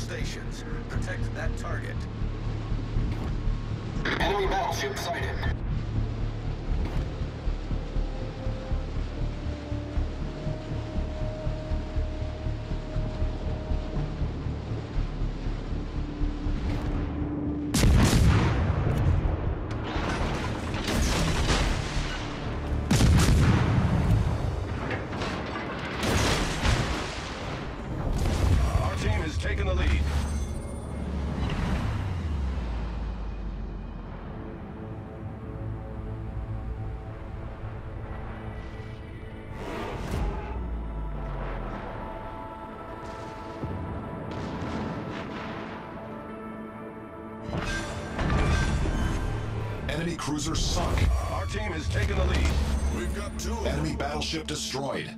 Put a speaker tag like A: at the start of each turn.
A: stations. Protect that target.
B: Enemy battleship sighted.
C: Enemy cruiser sunk.
A: Our team has taken the lead.
C: We've got two. Enemy battleship destroyed.